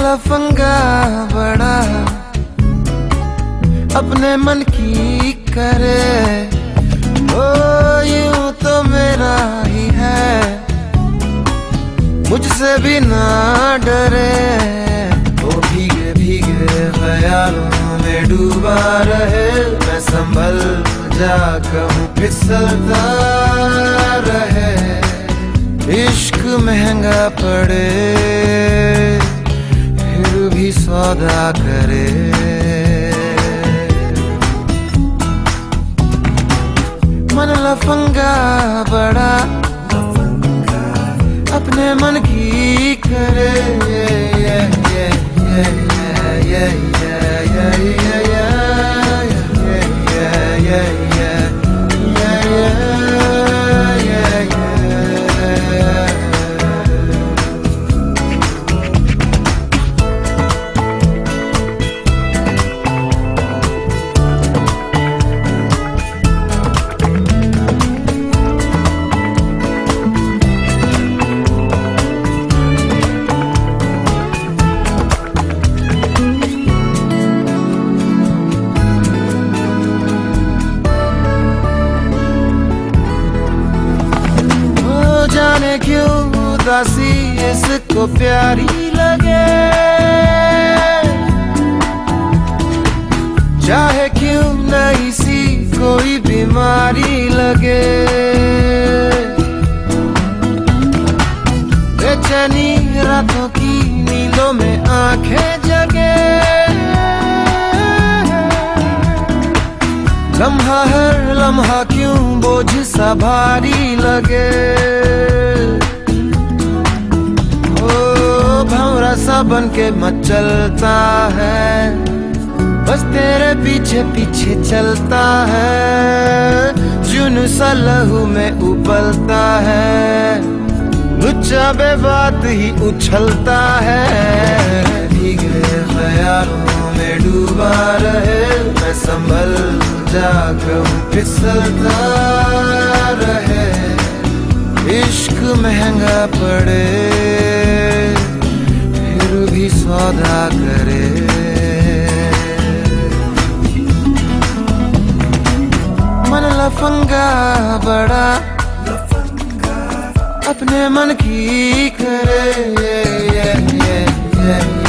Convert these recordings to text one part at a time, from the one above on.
लफंगा बड़ा अपने मन की करे। ओ मुझसे भी ना डरे। वो भीगे भीगे ख्यालों में डूबा रहे। मैं संभल जा कहूँ फिसलता रहे। इश्क महँगा पड़े, फिर भी सौदा करे। मन लफंगा बड़ा अपने मन की करे yeah, yeah, yeah, yeah, yeah, yeah, क्यों उदासी इसको प्यारी लगे? चाहे क्यों नहीं सी कोई बीमारी लगे? बेचैनी रातों की नींदों में आँखें जगे। लम्हा हर लम्हा क्यों बोझ सा भारी लगे? ओ, भंवरा सा बन के मत चलता है, बस तेरे पीछे पीछे चलता है, जुन सा लहू में उबलता है, लुच्चा बे बात ही उछलता है। भीगे ख्यालों में डूबा रहे, मैं संभल जा कहूँ फिसलता रहे। इश्क महँगा पड़े फिर भी सौदा करे। मन लफंगा बड़ा अपने मन की करे। Yeah, yeah, yeah,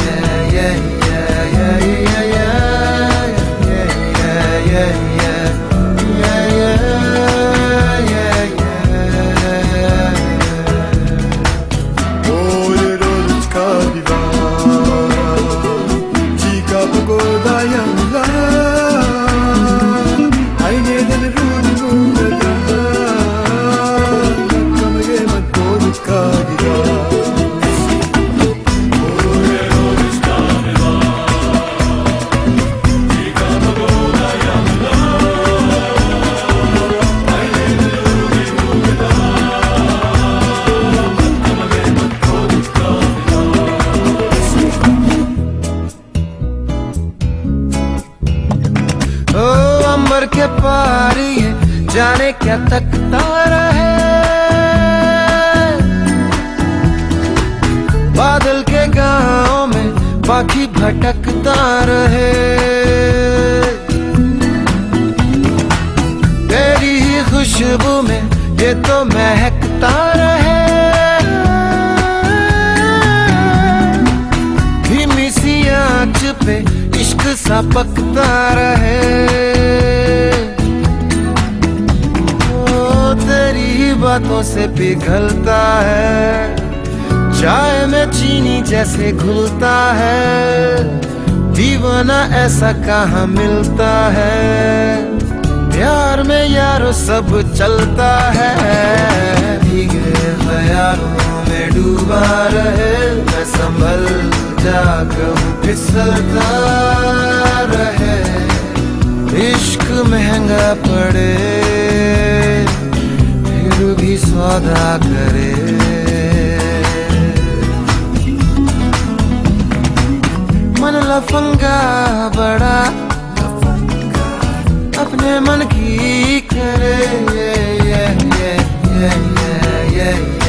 जाने क्या तकता रहे बादल के गाँव में बाकी भटकता रहे तेरी ही खुशबू में ये तो महकता रहे धीमी सी आँच पे इश्क सा पकता रहे बातों से पिघलता है। चाय में चीनी जैसे घुलता है। दीवाना ऐसा कहाँ मिलता है? प्यार में यारो सब चलता है। में डूबा रहे, मैं संभल फिसलता रहे। इश्क महँगा पड़े। कोई सौदा करे मन लफंगा बड़ा अपने मन की करे ये ये, ये, ये, ये, ये, ये, ये, ये,